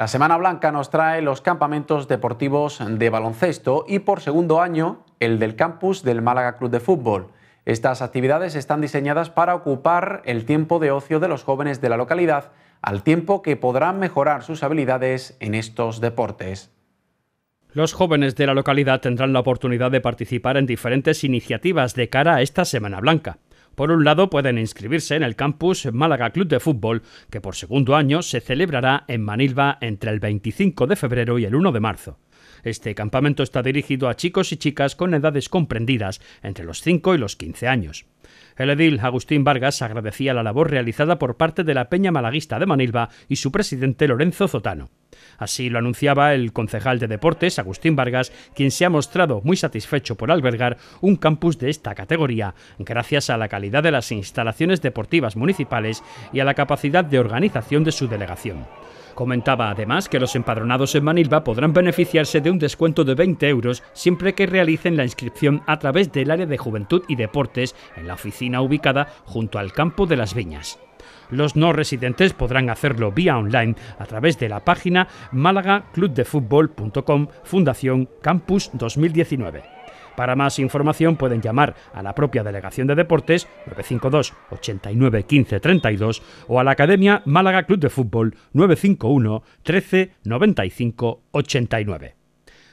La Semana Blanca nos trae los campamentos deportivos de baloncesto y por segundo año el del campus del Málaga Club de Fútbol. Estas actividades están diseñadas para ocupar el tiempo de ocio de los jóvenes de la localidad, al tiempo que podrán mejorar sus habilidades en estos deportes. Los jóvenes de la localidad tendrán la oportunidad de participar en diferentes iniciativas de cara a esta Semana Blanca. Por un lado, pueden inscribirse en el campus Málaga Club de Fútbol, que por segundo año se celebrará en Manilva entre el 25 de febrero y el 1 de marzo. Este campamento está dirigido a chicos y chicas con edades comprendidas entre los 5 y los 15 años. El edil Agustín Vargas agradecía la labor realizada por parte de la Peña Malaguista de Manilva y su presidente Lorenzo Zotano. Así lo anunciaba el concejal de deportes, Agustín Vargas, quien se ha mostrado muy satisfecho por albergar un campus de esta categoría, gracias a la calidad de las instalaciones deportivas municipales y a la capacidad de organización de su delegación. Comentaba además que los empadronados en Manilva podrán beneficiarse de un descuento de 20 euros siempre que realicen la inscripción a través del área de juventud y deportes en la oficina ubicada junto al campo de las viñas. Los no residentes podrán hacerlo vía online a través de la página málagaclubdefutbol.com Fundación Campus 2019. Para más información pueden llamar a la propia Delegación de Deportes 952 89 15 32 o a la Academia Málaga Club de Fútbol 951 13 95 89.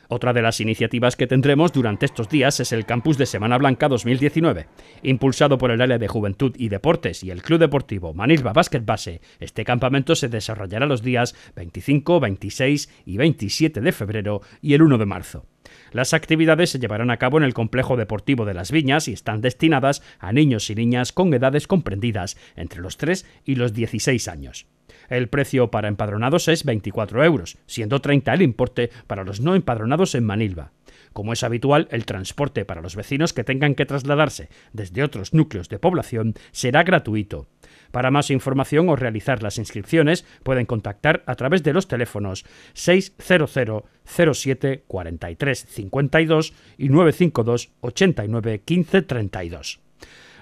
Otra de las iniciativas que tendremos durante estos días es el Campus de Semana Blanca 2019. Impulsado por el área de Juventud y Deportes y el Club Deportivo Manilva Basket Base, este campamento se desarrollará los días 25, 26 y 27 de febrero y el 1 de marzo. Las actividades se llevarán a cabo en el complejo deportivo de las Viñas y están destinadas a niños y niñas con edades comprendidas entre los 3 y los 16 años. El precio para empadronados es 24 euros, siendo 30 el importe para los no empadronados en Manilva. Como es habitual, el transporte para los vecinos que tengan que trasladarse desde otros núcleos de población será gratuito. Para más información o realizar las inscripciones pueden contactar a través de los teléfonos 600 07 43 52 y 952 89 15 32.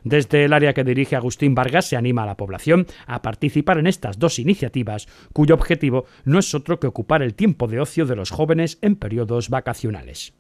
Desde el área que dirige Agustín Vargas se anima a la población a participar en estas dos iniciativas, cuyo objetivo no es otro que ocupar el tiempo de ocio de los jóvenes en periodos vacacionales.